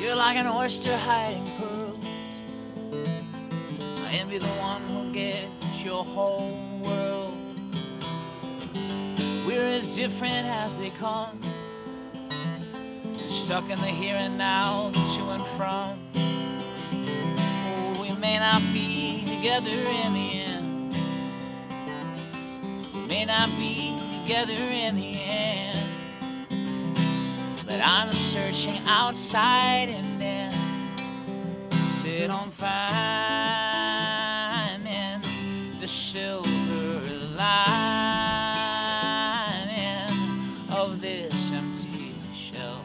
You're like an oyster hiding pearls. I envy the one who gets your whole world. We're as different as they come. Stuck in the here and now, to and from. Oh, we may not be together in the end. We may not be together in the end. Outside and then sit on finding the silver lining of this empty shell.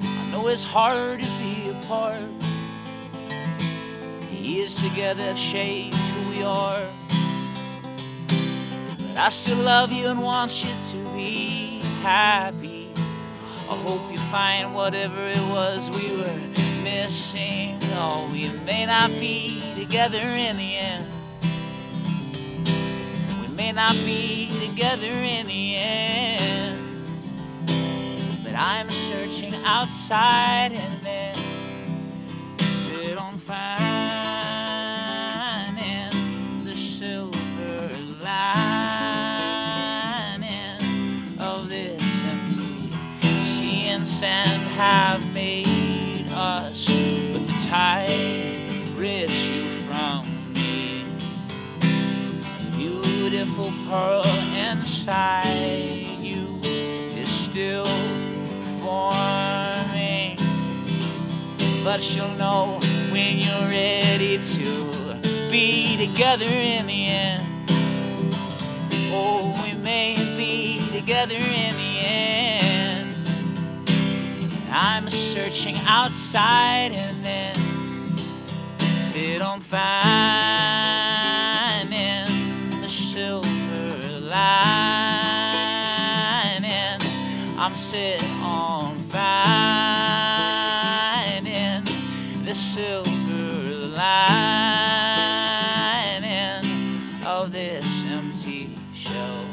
I know it's hard to be apart. Years together have shaped But I still love you and want you to be happy. I hope you find whatever it was we were missing. Oh, we may not be together in the end. We may not be together in the end. But I'm searching outside and and have made us, but the tide rips you from me. Beautiful pearl inside you is still forming but you'll know when you're ready to be together in the end. Oh, we may be together in the end. I'm searching outside and then sit on finding the silver lining. I'm sit on finding the silver lining of this empty shell.